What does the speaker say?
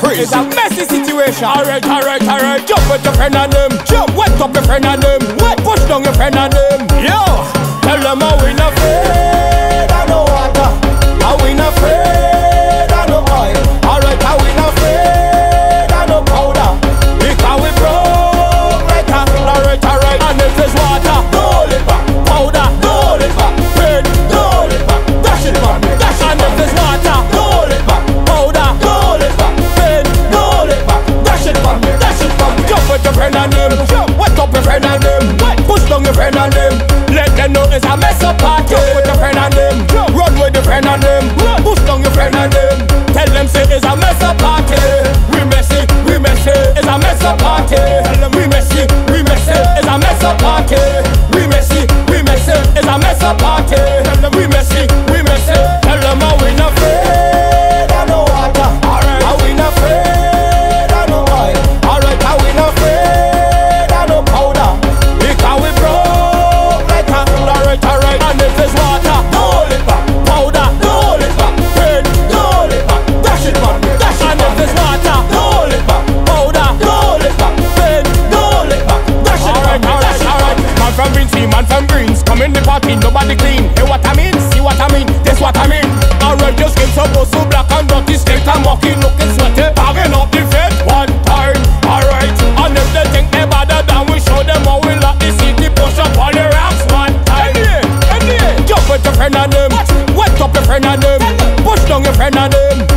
crazy. It's a messy situation. Alright, alright, alright. Jump with your friend and them. Jump, wet up your friend and them. Wet, push down your friend and them. Yo, Let know it's a mess up party. Jump with your friend and them. Run with your friend and them. Run, push down your friend and them. Tell them say it's a mess up party. We messy, we messy. It's a mess up party. We messy, we messy. It's a mess up party. We messy, we messy. It's a mess up party. Tell them we messy. The party, nobody clean. Hear what I mean? See what I mean? This what I mean. Alright, your skin supposed to black and dirty, stink and mucky, looking sweaty. Bagging up the fed one time. Alright, and if they think they better than we show them how we lock the city, push up on the rocks one time. Any, any, jump with your friend and them, wet up your friend and them, push down your friend and them.